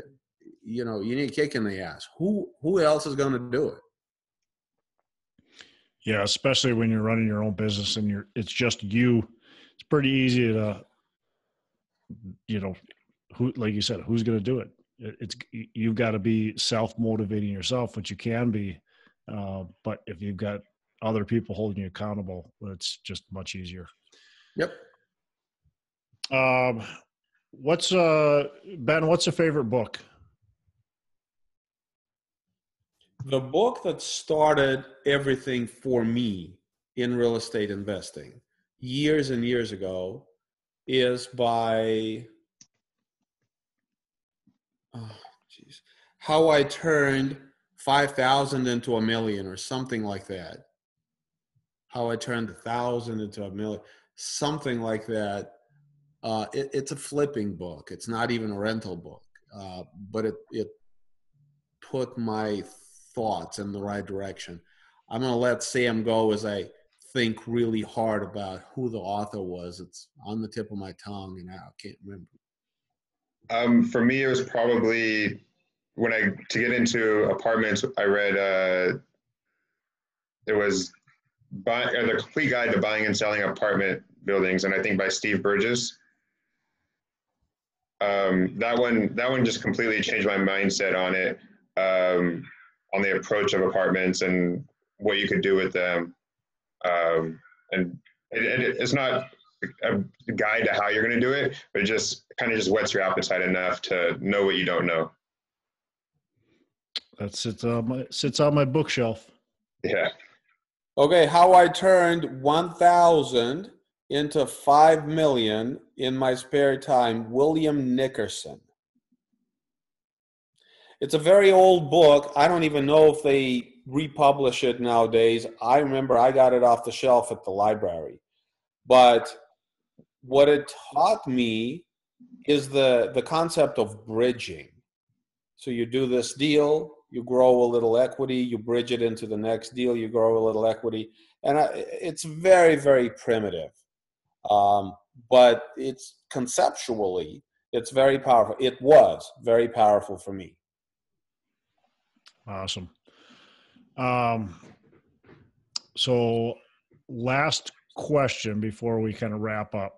you know, you need a kick in the ass. Who who else is going to do it? Yeah, especially when you're running your own business and you're it's just you. It's pretty easy to you know, who like you said, who's going to do it? it's you've got to be self motivating yourself, which you can be. Uh, but if you've got other people holding you accountable, it's just much easier. Yep. Um, what's uh Ben? What's a favorite book? The book that started everything for me in real estate investing years and years ago is by oh, geez, how I turned 5,000 into a million or something like that. How I turned a thousand into a million, something like that. Uh, it, it's a flipping book. It's not even a rental book, uh, but it, it put my thoughts in the right direction. I'm going to let Sam go as I think really hard about who the author was. It's on the tip of my tongue, and I can't remember. Um, for me, it was probably when I to get into apartments. I read uh, it was buy, uh, the complete guide to buying and selling apartment buildings, and I think by Steve Berges. Um, that one, that one just completely changed my mindset on it, um, on the approach of apartments and what you could do with them. Um, and it, it, it's not a guide to how you're going to do it, but it just kind of just whets your appetite enough to know what you don't know. That sits on my sits on my bookshelf. Yeah. Okay, how I turned one thousand into five million in my spare time. William Nickerson. It's a very old book. I don't even know if they republish it nowadays. I remember I got it off the shelf at the library. But what it taught me is the the concept of bridging so you do this deal you grow a little equity you bridge it into the next deal you grow a little equity and I, it's very very primitive um, but it's conceptually it's very powerful. It was very powerful for me. Awesome. Um, so last question before we kind of wrap up.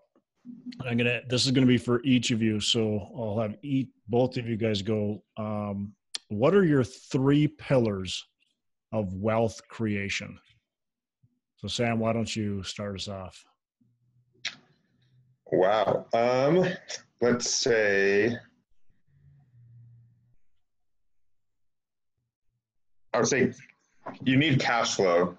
I'm gonna. This is gonna be for each of you. So I'll have each both of you guys go. Um, what are your three pillars of wealth creation? So Sam, why don't you start us off? Wow. Um, let's say I would say you need cash flow.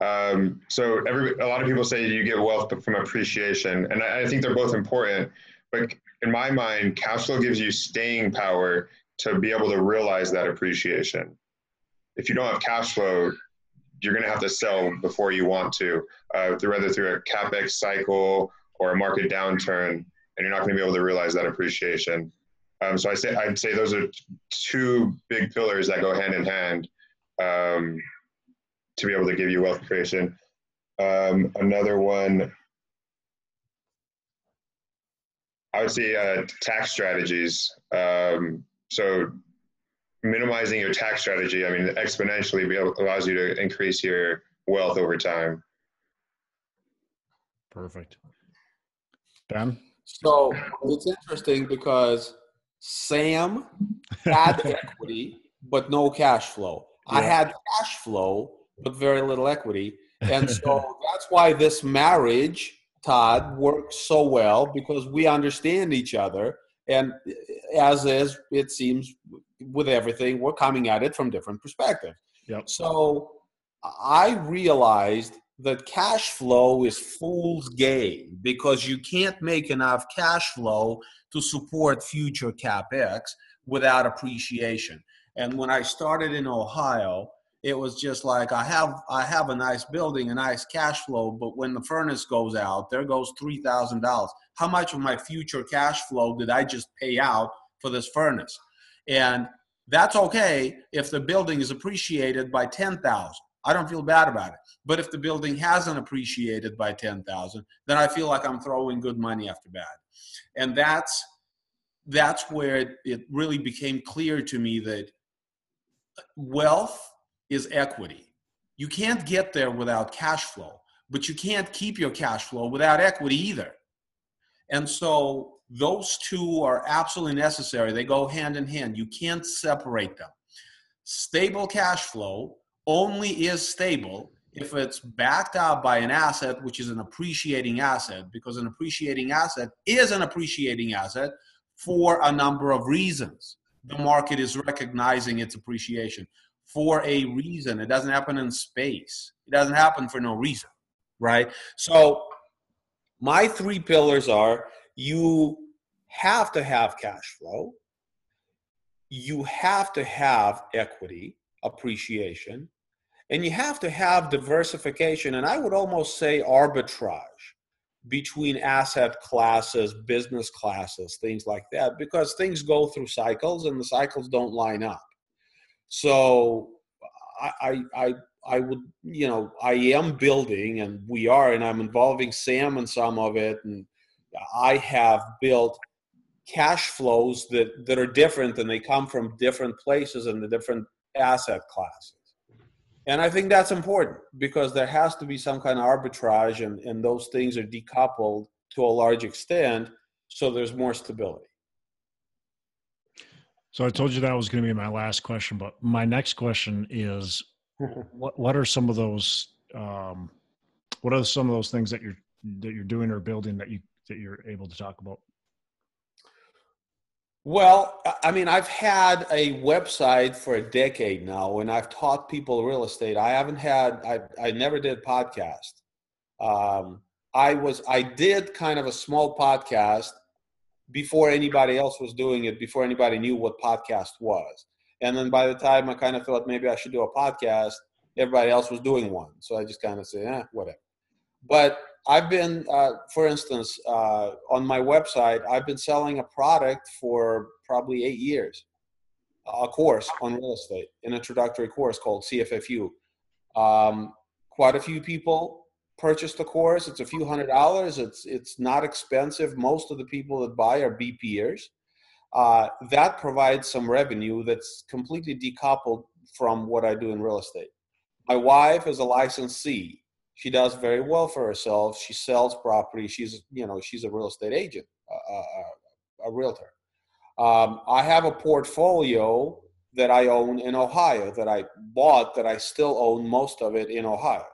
Um, so every a lot of people say you get wealth from appreciation, and I, I think they're both important. But in my mind, cash flow gives you staying power to be able to realize that appreciation. If you don't have cash flow, you're going to have to sell before you want to, uh, through, whether through a capex cycle or a market downturn, and you're not going to be able to realize that appreciation. Um, so I say I'd say those are two big pillars that go hand in hand um, to be able to give you wealth creation. Um, another one, I would say uh, tax strategies. Um, so minimizing your tax strategy, I mean, exponentially be able, allows you to increase your wealth over time. Perfect. Ben? So it's interesting because Sam had equity, but no cash flow. Yeah. I had cash flow, but very little equity. And so that's why this marriage, Todd, works so well because we understand each other. And as is, it seems with everything, we're coming at it from different perspectives. Yep. So I realized that cash flow is fool's game because you can't make enough cash flow to support future capex without appreciation. And when I started in Ohio, it was just like I have I have a nice building, a nice cash flow, but when the furnace goes out, there goes three thousand dollars. How much of my future cash flow did I just pay out for this furnace? And that's okay if the building is appreciated by ten thousand. I don't feel bad about it. But if the building hasn't appreciated by 10,000, then I feel like I'm throwing good money after bad. And that's that's where it, it really became clear to me that wealth is equity. You can't get there without cash flow, but you can't keep your cash flow without equity either. And so those two are absolutely necessary. They go hand in hand. You can't separate them. Stable cash flow only is stable if it's backed up by an asset which is an appreciating asset because an appreciating asset is an appreciating asset for a number of reasons. The market is recognizing its appreciation for a reason. It doesn't happen in space. It doesn't happen for no reason right? So my three pillars are you have to have cash flow. You have to have equity appreciation and you have to have diversification, and I would almost say arbitrage between asset classes, business classes, things like that, because things go through cycles and the cycles don't line up. So I, I, I would, you know, I am building and we are, and I'm involving Sam in some of it. And I have built cash flows that, that are different and they come from different places and the different asset classes. And I think that's important because there has to be some kind of arbitrage and, and those things are decoupled to a large extent so there's more stability. So I told you that was going to be my last question, but my next question is what what are some of those um, what are some of those things that you're that you're doing or building that you that you're able to talk about? Well, I mean, I've had a website for a decade now, and I've taught people real estate. I haven't had, I, I never did podcast. Um, I was, I did kind of a small podcast before anybody else was doing it, before anybody knew what podcast was. And then by the time I kind of thought maybe I should do a podcast, everybody else was doing one. So I just kind of said, eh, whatever. But I've been, uh, for instance, uh, on my website, I've been selling a product for probably eight years, a course on real estate, an introductory course called CFFU. Um, quite a few people purchase the course. It's a few hundred dollars. It's it's not expensive. Most of the people that buy are BPers. Uh, that provides some revenue that's completely decoupled from what I do in real estate. My wife is a licensee. She does very well for herself. She sells property. She's you know she's a real estate agent, a, a, a realtor. Um, I have a portfolio that I own in Ohio that I bought that I still own most of it in Ohio,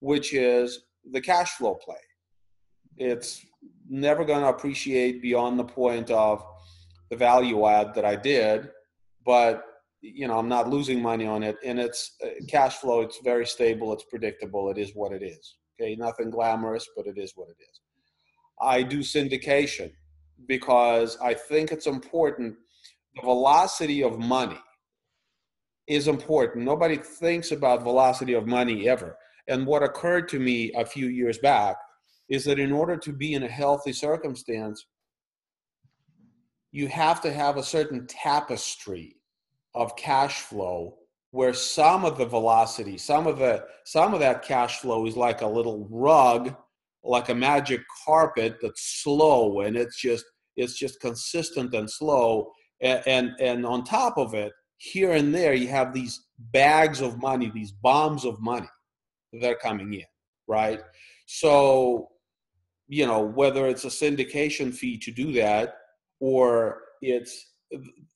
which is the cash flow play. It's never going to appreciate beyond the point of the value add that I did, but you know I'm not losing money on it, and it's uh, cash flow. It's very stable. It's predictable. It is what it is. Okay, nothing glamorous, but it is what it is. I do syndication because I think it's important. The velocity of money is important. Nobody thinks about velocity of money ever. And what occurred to me a few years back is that in order to be in a healthy circumstance, you have to have a certain tapestry of cash flow where some of the velocity some of the some of that cash flow is like a little rug like a magic carpet that's slow and it's just it's just consistent and slow. And and, and on top of it here and there you have these bags of money these bombs of money that are coming in right? So you know whether it's a syndication fee to do that or it's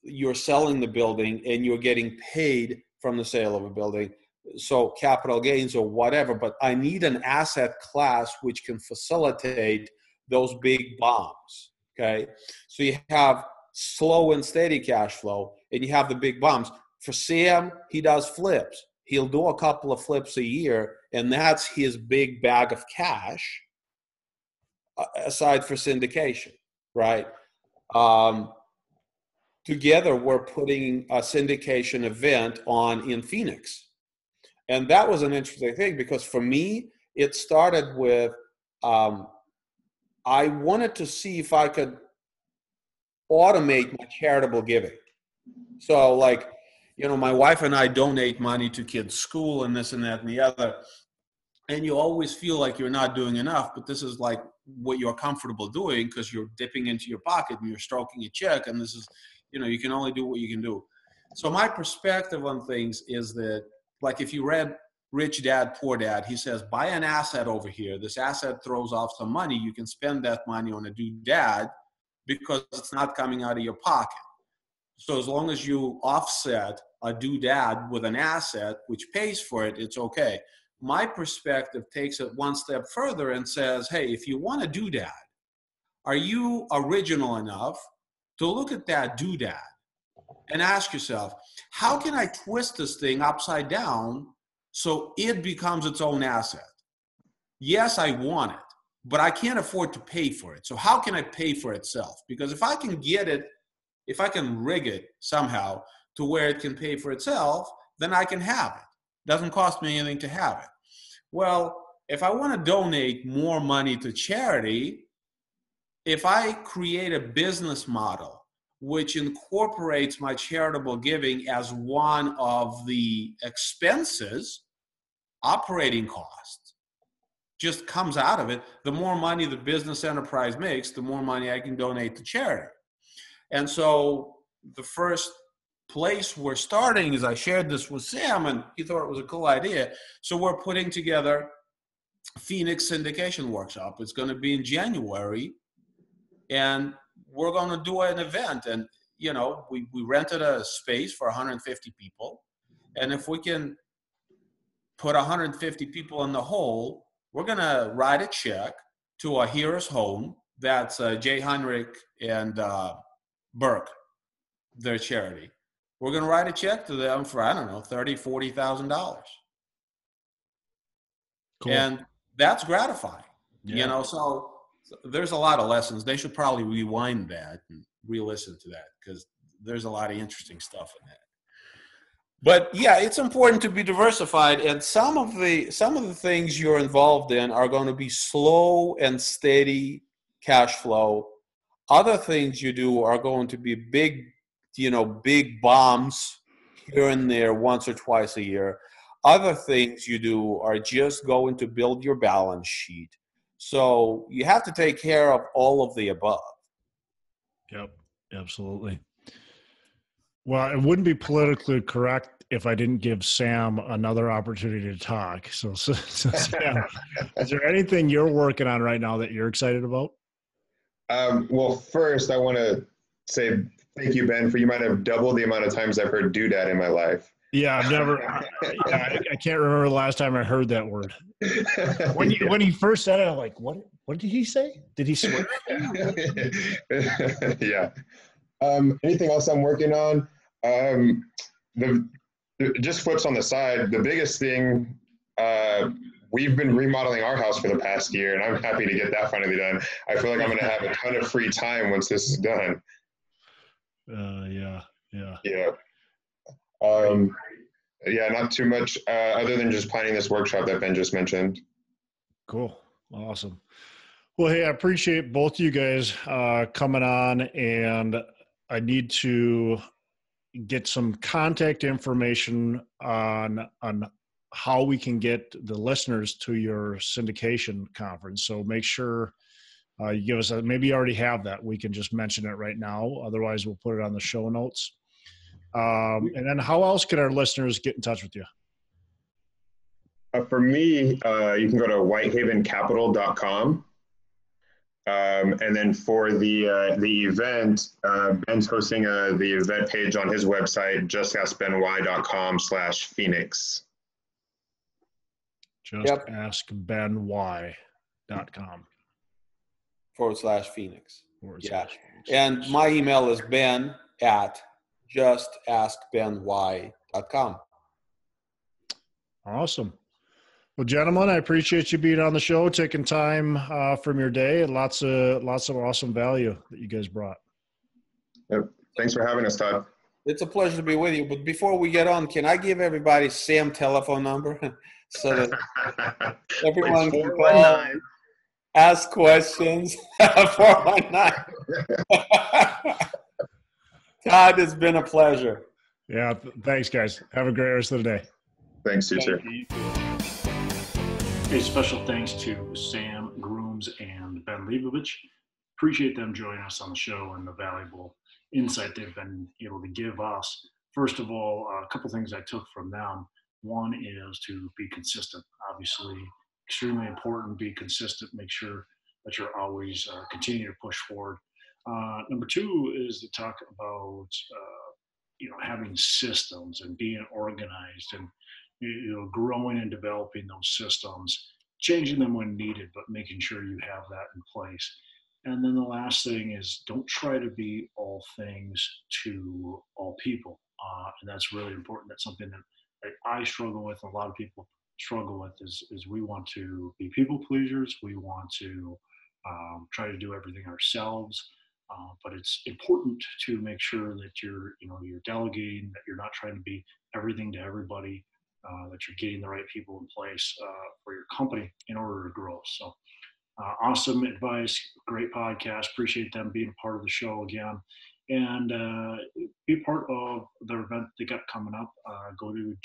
you're selling the building and you're getting paid from the sale of a building so capital gains or whatever but i need an asset class which can facilitate those big bombs okay? So you have slow and steady cash flow and you have the big bombs. For sam he does flips. He'll do a couple of flips a year and that's his big bag of cash aside for syndication right? Um, together we're putting a syndication event on in Phoenix. And that was an interesting thing because for me, it started with um, I wanted to see if I could automate my charitable giving. So, like, you know, my wife and I donate money to kids' school and this and that and the other. And you always feel like you're not doing enough, but this is like what you're comfortable doing because you're dipping into your pocket and you're stroking a check. And this is you know you can only do what you can do. So my perspective on things is that like if you read rich dad poor dad he says buy an asset over here. This asset throws off some money. You can spend that money on a do dad because it's not coming out of your pocket. So as long as you offset a do dad with an asset which pays for it it's okay. My perspective takes it one step further and says hey if you want to do that are you original enough to look at that doodad and ask yourself, how can I twist this thing upside down so it becomes its own asset? Yes, I want it, but I can't afford to pay for it. So how can I pay for itself? Because if I can get it, if I can rig it somehow to where it can pay for itself, then I can have it. Doesn't cost me anything to have it. Well, if I want to donate more money to charity, if I create a business model which incorporates my charitable giving as one of the expenses, operating costs, just comes out of it, the more money the business enterprise makes, the more money I can donate to charity. And so the first place we're starting is I shared this with Sam and he thought it was a cool idea. So we're putting together Phoenix syndication workshop. It's going to be in January and we're going to do an event. And you know we, we rented a space for 150 people. And if we can put 150 people in the hole we're going to write a check to a hero's home. That's uh, jay heinrich and uh, burke their charity. We're going to write a check to them for i don't know 30 40 thousand dollars. Cool. and that's gratifying yeah. you know so there's a lot of lessons. They should probably rewind that and re-listen to that because there's a lot of interesting stuff in that. But yeah, it's important to be diversified, and some of the some of the things you're involved in are going to be slow and steady cash flow. Other things you do are going to be big, you know, big bombs here and there once or twice a year. Other things you do are just going to build your balance sheet. So you have to take care of all of the above. Yep, absolutely. Well, it wouldn't be politically correct if I didn't give Sam another opportunity to talk. So, so, so Sam, is there anything you're working on right now that you're excited about? Um, well, first, I want to say thank you, Ben, for you might have doubled the amount of times I've heard "doodad" in my life. Yeah, I've never. yeah, I, I, can't remember the last time I heard that word. When you, when he first said it, I'm like, "What? What did he say? Did he swear?" yeah. Um, anything else I'm working on? Um, the, just flips on the side. The biggest thing uh, we've been remodeling our house for the past year, and I'm happy to get that finally done. I feel like I'm going to have a ton of free time once this is done. Uh, yeah, yeah, yeah. Um, yeah, not too much uh, other than just planning this workshop that Ben just mentioned. Cool, awesome. Well, hey, I appreciate both you guys uh, coming on, and I need to get some contact information on on how we can get the listeners to your syndication conference. So make sure uh, you give us a, maybe you already have that. We can just mention it right now. Otherwise, we'll put it on the show notes. Um, and then, how else can our listeners get in touch with you? Uh, for me, uh, you can go to whitehavencapital.com. Um, and then for the uh, the event, uh, Ben's hosting uh, the event page on his website, justaskbenwhy.com slash phoenix. Just yep. ask Ben Why dot com forward slash Phoenix. Forward yeah. Slash Phoenix. And my email is ben at justaskbenwhy.com. Awesome. Well, gentlemen, I appreciate you being on the show, taking time uh, from your day, and lots of lots of awesome value that you guys brought. Yep. Thanks for having us, Todd. It's a pleasure to be with you. But before we get on, can I give everybody Sam's telephone number? so that everyone can call, ask questions. 419. Todd, it's been a pleasure. Yeah, thanks, guys. Have a great rest of the day. Thanks, you too. A special thanks to Sam Grooms and Ben Lebovich. Appreciate them joining us on the show and the valuable insight they've been able to give us. First of all, a couple things I took from them. One is to be consistent. Obviously, extremely important. Be consistent. Make sure that you're always uh, continue to push forward. Uh, number two is to talk about uh, you know having systems and being organized and you know growing and developing those systems, changing them when needed, but making sure you have that in place. And then the last thing is don't try to be all things to all people. Uh, and that's really important. That's something that I struggle with. and A lot of people struggle with is, is we want to be people pleasers. We want to um, try to do everything ourselves. Uh, but it's important to make sure that you're, you know, you're delegating, that you're not trying to be everything to everybody, uh, that you're getting the right people in place uh, for your company in order to grow. So, uh, awesome advice, great podcast. Appreciate them being part of the show again and uh, be part of the event they got coming up. Go to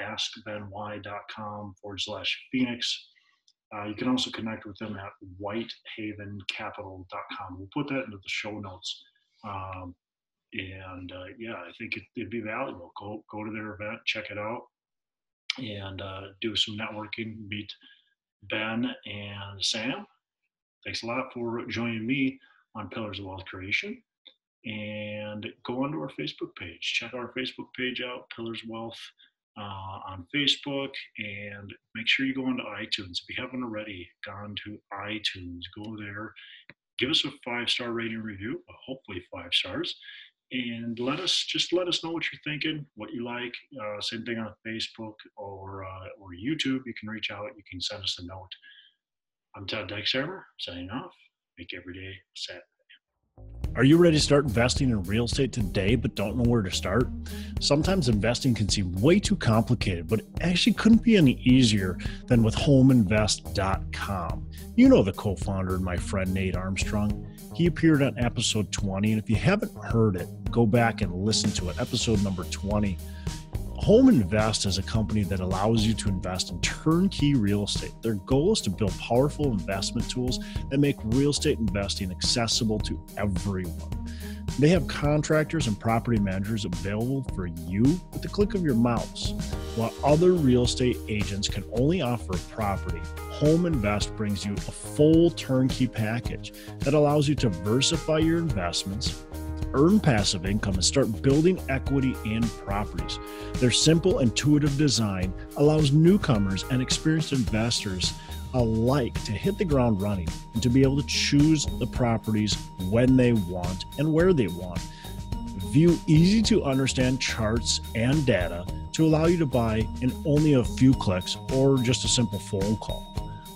justaskbenwhy.com forward slash Phoenix. Uh, you can also connect with them at whitehavencapital.com. We'll put that into the show notes. Um, and uh, yeah, I think it, would be valuable. Go go to their event, check it out, and uh, do some networking. Meet Ben and Sam. Thanks a lot for joining me on Pillars of Wealth Creation and go onto our Facebook page. Check our Facebook page out, Pillars Wealth uh, on Facebook, and make sure you go onto iTunes. If you haven't already gone to iTunes, go there, give us a five star rating review, hopefully five stars, and let us just let us know what you're thinking, what you like. Uh, same thing on Facebook or uh, or YouTube. You can reach out. You can send us a note. I'm Todd Dexheimer, signing off. Make every day set. Are you ready to start investing in real estate today but don't know where to start? Sometimes investing can seem way too complicated, but it actually couldn't be any easier than with homeinvest.com. You know the co founder and my friend Nate Armstrong. He appeared on episode 20, and if you haven't heard it, go back and listen to it, episode number 20 Home Invest is a company that allows you to invest in turnkey real estate. Their goal is to build powerful investment tools that make real estate investing accessible to everyone. They have contractors and property managers available for you with the click of your mouse. While other real estate agents can only offer property, Home Invest brings you a full turnkey package that allows you to diversify your investments, earn passive income, and start building equity in properties. Their simple, intuitive design allows newcomers and experienced investors alike to hit the ground running and to be able to choose the properties when they want and where they want. View easy to understand charts and data to allow you to buy in only a few clicks or just a simple phone call.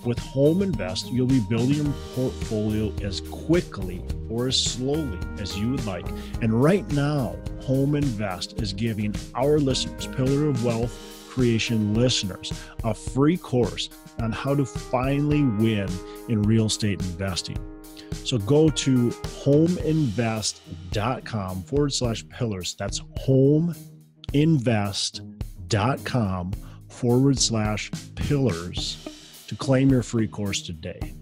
With Home Invest, you'll be building your portfolio as quickly or as slowly as you would like. And right now, Home Invest is giving our listeners, Pillar of Wealth Creation listeners, a free course on how to finally win in real estate investing. So go to homeinvest.com forward slash pillars. That's homeinvest.com forward slash pillars to claim your free course today.